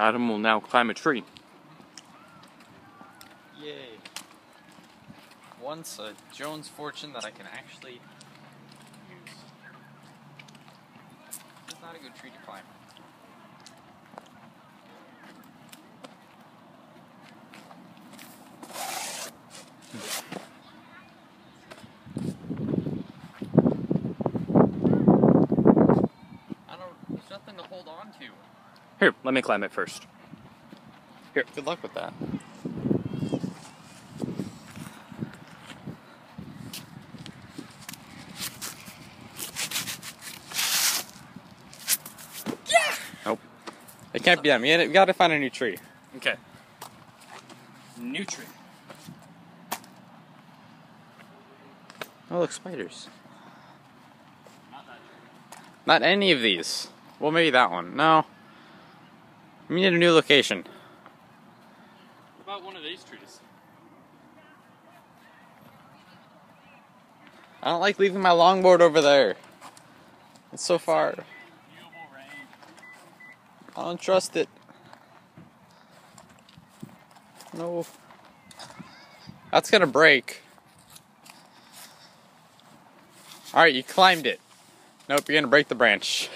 Adam will now climb a tree. Yay. Once a Jones fortune that I can actually use. It's not a good tree to climb. I don't, there's nothing to hold on to. Here, let me climb it first. Here, good luck with that. Yeah! Nope. It can't be that. We we gotta find a new tree. Okay. New tree. Oh, look, spiders. Not that tree. Not any of these. Well, maybe that one. No. We need a new location. What about one of these trees? I don't like leaving my longboard over there. It's so far. I don't trust it. No. That's gonna break. Alright, you climbed it. Nope, you're gonna break the branch.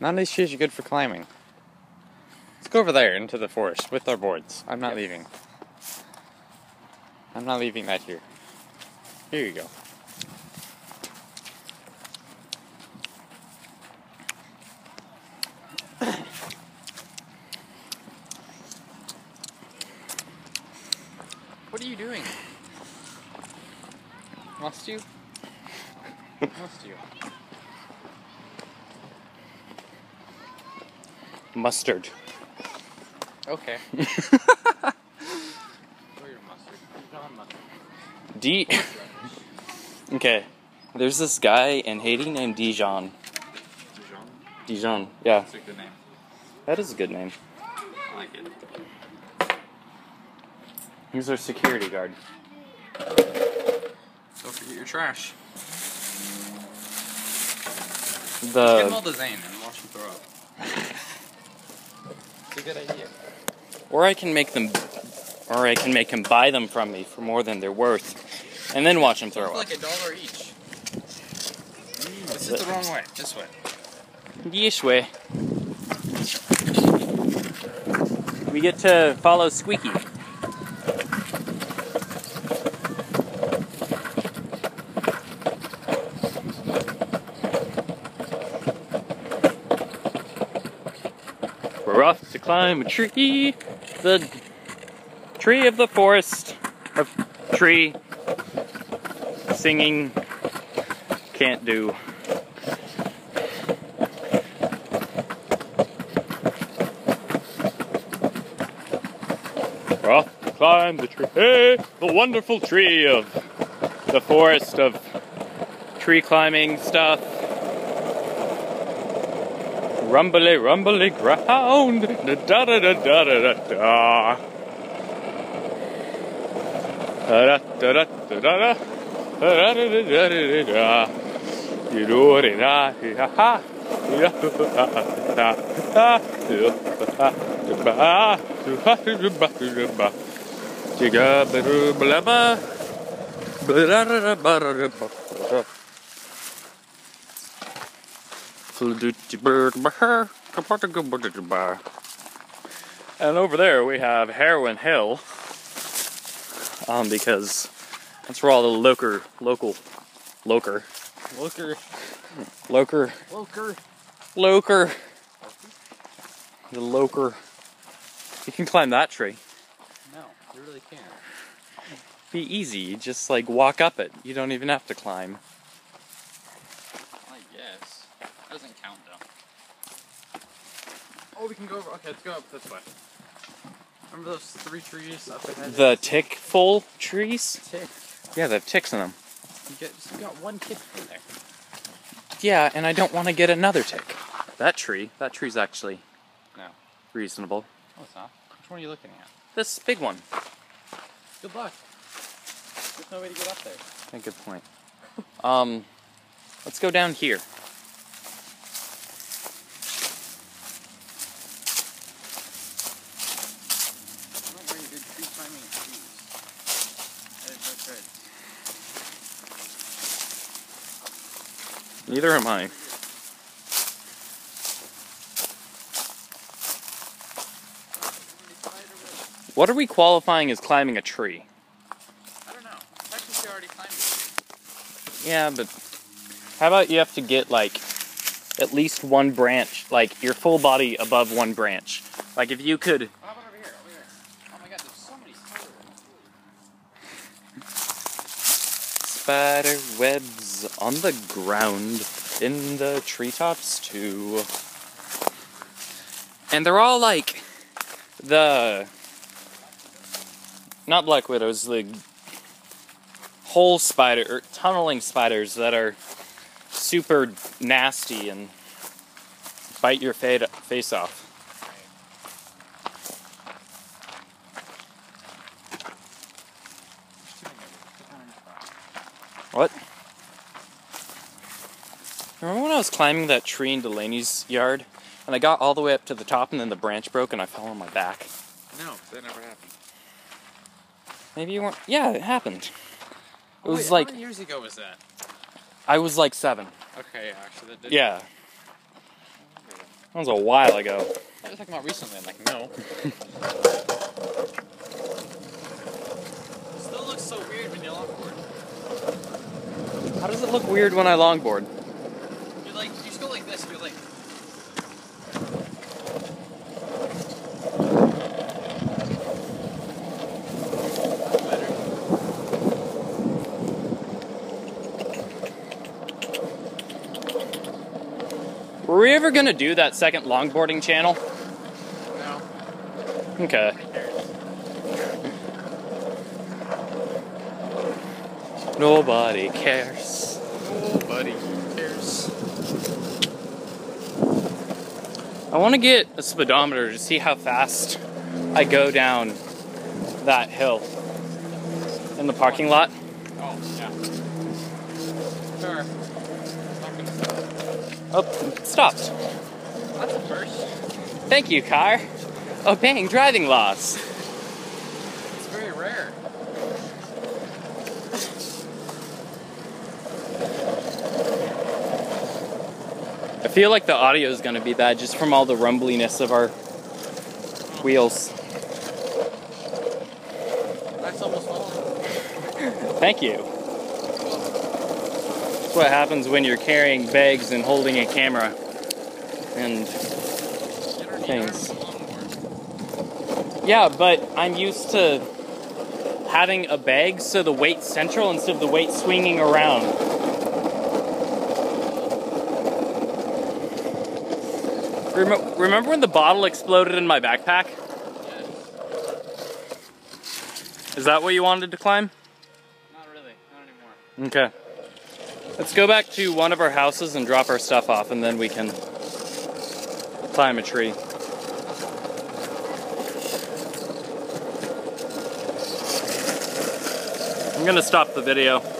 None of these trees are good for climbing. Let's go over there into the forest with our boards. I'm not Yep. leaving. I'm not leaving that here. Here you go. What are you doing? Must you? Must you? Mustard. Okay. Throw your mustard. John mustard. D. okay. There's this guy in Haiti named Dijon. Dijon? Dijon. Yeah, That's a good name. that is a good name. I like it. He's our security guard. Don't forget your trash. Get them all The Zane and watch him throw up. A good idea. or I can make them, or I can make him buy them from me for more than they're worth, and then watch him throw up. like a dollar each. Mm, this is the wrong way. This way. This way. We get to follow Squeaky. We're off to climb a tree, the tree of the forest, of tree, singing, can't do. We're off to climb the tree, Hey, the wonderful tree of the forest of tree climbing stuff rumbly, rumbly ground. Da da da da da da da. Da da da da da da. Da da da da da da. You do it, ha ha. Jigga, and over there we have Heroin Hill, um, because that's where all the loker, local, loker, Looker. loker, Looker. loker, the loker. You can climb that tree. No, you really can't. Be easy. You just like walk up it. You don't even have to climb. I guess. Doesn't count though. Oh, we can go over. Okay, let's go up this way. Remember those three trees up ahead? The tick full trees? tick. Yeah, they have ticks in them. You, get, you got one tick in there. Yeah, and I don't want to get another tick. That tree, that tree's actually No. reasonable. No, it's not. Which one are you looking at? This big one. Good luck. There's no way to get up there. Yeah, good point. Um, let's go down here. Neither am I. What are we qualifying as climbing a tree? I don't know. Technically, already climbed it. Yeah, but how about you have to get like at least one branch, like your full body above one branch. Like if you could How about over here? Over here. Oh my god, there's so many spiders. spider webs on the ground in the treetops too. And they're all like the not black widows, the hole spider or tunneling spiders that are super nasty and bite your fa- face off. What? Remember when I was climbing that tree in Delaney's yard and I got all the way up to the top and then the branch broke and I fell on my back? No, that never happened. Maybe you weren't. Yeah, it happened. It Oh, was wait, like How many years ago was that? I was like seven. Okay, yeah, actually, that did. Yeah, that was a while ago. I was talking about recently. I'm like, no. Still looks so weird when you longboard. How does it look weird when I longboard? You're like, you just go like this. You're like. That's better. Were we ever gonna do that second longboarding channel? No. Okay. Nobody cares. Nobody cares. I want to get a speedometer to see how fast I go down that hill in the parking lot. Oh, yeah. Sure. Not gonna stop. Oh, stopped. That's a first. Thank you, car. Obeying oh, driving laws. It's very rare. I feel like the audio is going to be bad just from all the rumbliness of our wheels. That's almost all. Thank you. That's what happens when you're carrying bags and holding a camera. And You don't need Things. yeah, but I'm used to having a bag so the weight's central instead of the weight swinging around. Rem- remember when the bottle exploded in my backpack? Is that what you wanted to climb? Not really. Not anymore. Okay. Let's go back to one of our houses and drop our stuff off, and then we can climb a tree. I'm gonna stop the video.